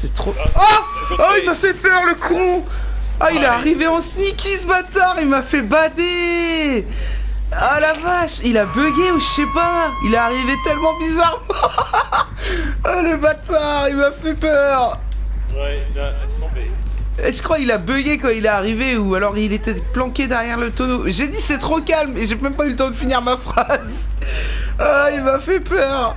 c'est trop... Oh Oh, il m'a fait peur, le con. Ah, il est arrivé en sneaky, ce bâtard. Il m'a fait bader. Ah, la vache. Il a bugué ou je sais pas. Il est arrivé tellement bizarrement Oh, ah, le bâtard Il m'a fait peur. Ouais, il a tombé. Je crois qu'il a bugué quand il est arrivé ou alors il était planqué derrière le tonneau. J'ai dit c'est trop calme et j'ai même pas eu le temps de finir ma phrase. Ah, il m'a fait peur.